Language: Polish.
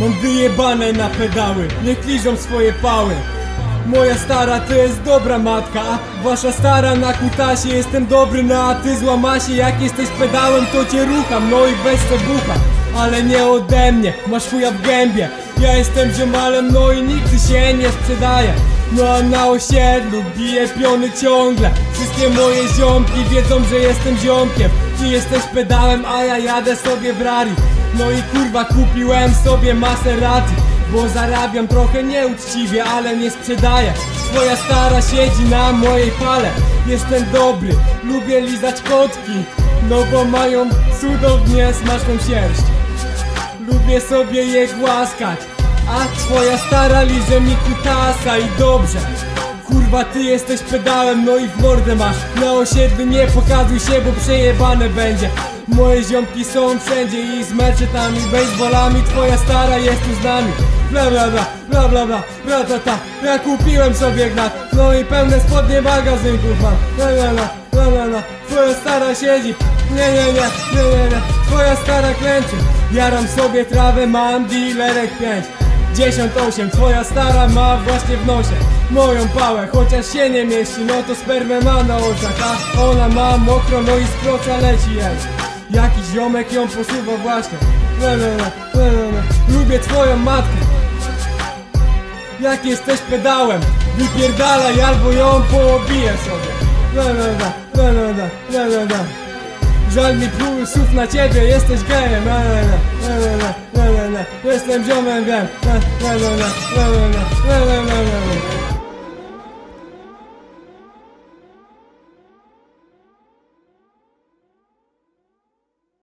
Mam wyjebane na pedały, niech liżą swoje pały. Moja stara to jest dobra matka, a wasza stara na kutasie Jestem dobry na ty złamasie, jak jesteś pedałem to cię rucham No i bez bucha, ale nie ode mnie, masz chuja w gębie. Ja jestem ziomalem, no i nigdy się nie sprzedaję no a na osiedlu bije piony ciągle. Wszystkie moje ziomki wiedzą, że jestem ziomkiem. Ty jesteś pedałem, a ja jadę sobie w rari No i kurwa kupiłem sobie Maserati Bo zarabiam trochę nieuczciwie, ale nie sprzedaję. Twoja stara siedzi na mojej pale Jestem dobry, lubię lizać kotki No bo mają cudownie smaczną sierść. Lubię sobie je głaskać A twoja stara liże mi kutasa i dobrze. Kurwa ty jesteś pedałem, no i w mordę masz. Na osiedlu nie pokazuj się, bo przejebane będzie. Moje ziomki są wszędzie i z meczetami, baseballami Twoja stara jest tu z nami. Bla bla bla, bla bla bla, bla ta ta. Ja kupiłem sobie gnat, no i pełne spodnie magazynków mam Bla bla bla, bla bla bla. Twoja stara siedzi. Nie nie nie, nie nie nie. Twoja stara klęczy. Jaram sobie trawę, mam dealerek 5 10-8, twoja stara ma właśnie w nosie Moją pałę, chociaż się nie mieści No to spermę ma na oczach A ona ma mokro, no i z leci jej Jakiś ziomek ją posuwa właśnie le, le, le. Lubię twoją matkę Jak jesteś pedałem Wypierdalaj albo ją poobiję sobie le, le, le, le. Żal mi plusów na ciebie, jesteś gejem le, le, le, le, le, le. Jestem ziomem, wiem le, le, le, le, le, le, le, le.